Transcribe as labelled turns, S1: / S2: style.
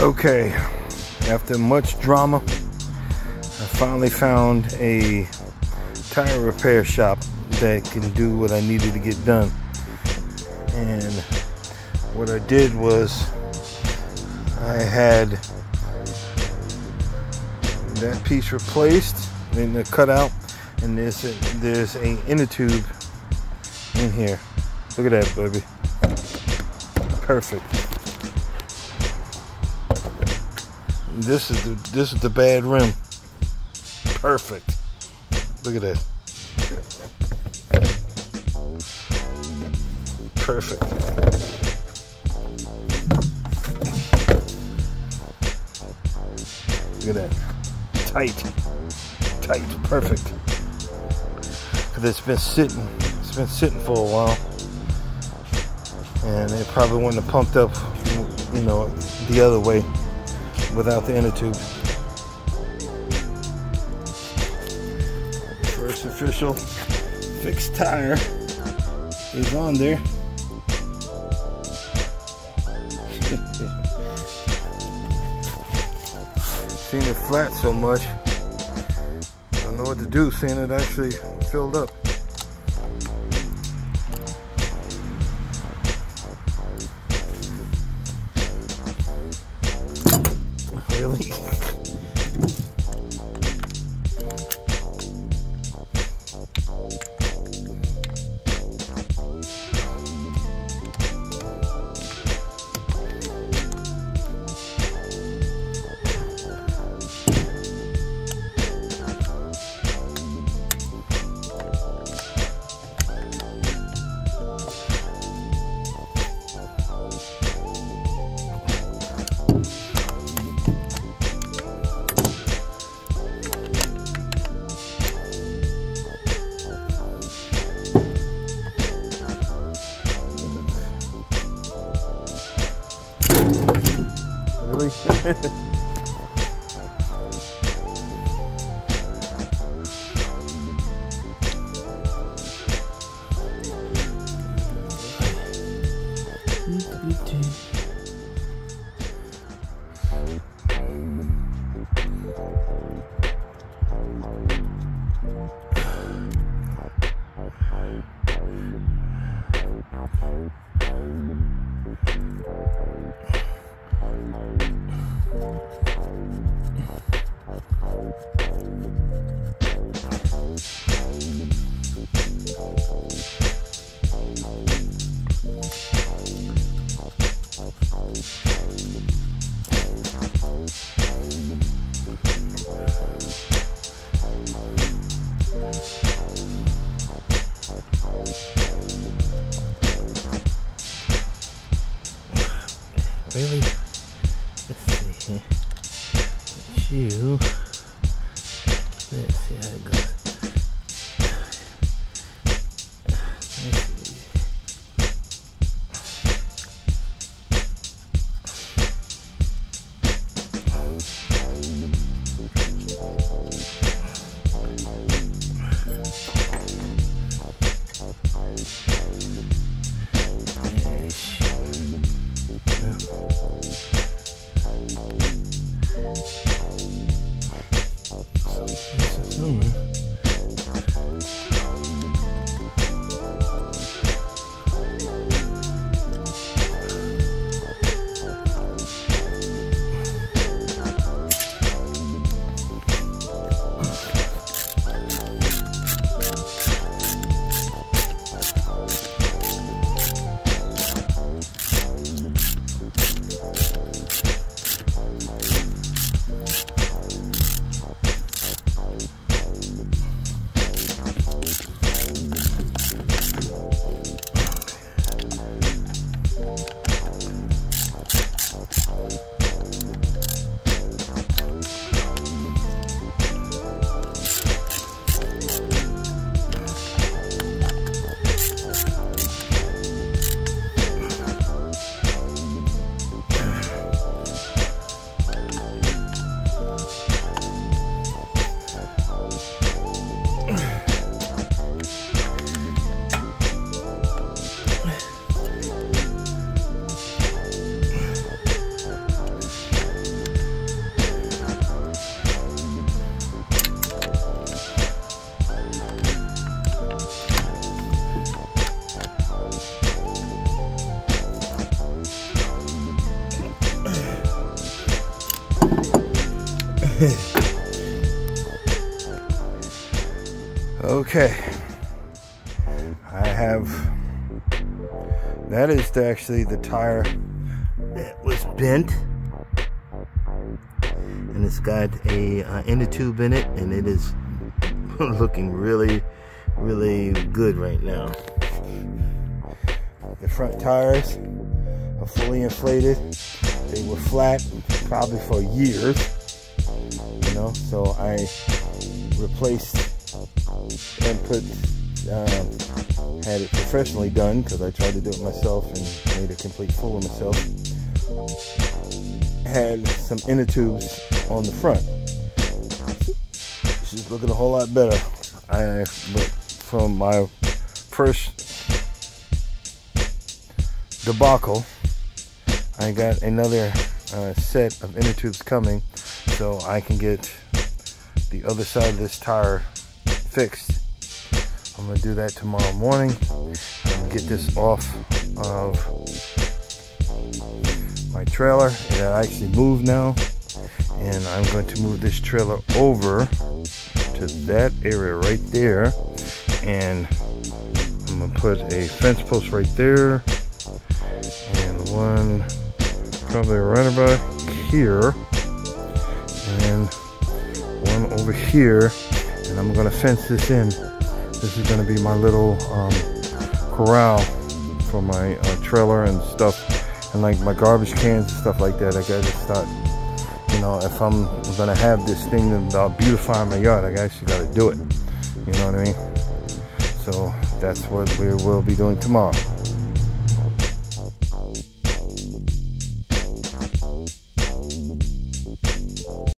S1: Okay, after much drama, I finally found a tire repair shop that can do what I needed to get done. And what I did was I had that piece replaced in the cutout and there's a, there's a inner tube in here. Look at that baby. Perfect. This is the this is the bad rim. Perfect. Look at that. Perfect. Look at that. Tight. Tight. Perfect. Cause it's been sitting. It's been sitting for a while. And it probably wouldn't have pumped up, you know, the other way without the inner tube. First official fixed tire is on there. Seeing it flat so much, I don't know what to do seeing it actually filled up. Really? Really? Let's see here. You. Let's see how it goes. Okay. I have that is actually the tire that was bent. And it's got a uh, inner tube in it and it is looking really really good right now. The front tires are fully inflated. They were flat probably for years you know so I replaced and put uh, had it professionally done because I tried to do it myself and made a complete fool of myself had some inner tubes on the front. She's looking a whole lot better. I but from my first debacle, I got another uh, set of inner tubes coming, so I can get the other side of this tire fixed. I'm gonna do that tomorrow morning. I'm get this off of my trailer. that I actually moved now and I'm going to move this trailer over to that area right there and I'm gonna put a fence post right there and one probably right about here and one over here and I'm gonna fence this in this is gonna be my little um, corral for my uh, trailer and stuff and like my garbage cans and stuff like that I gotta start you know, if I'm gonna have this thing about beautifying my yard, I actually gotta do it. You know what I mean? So that's what we will be doing tomorrow.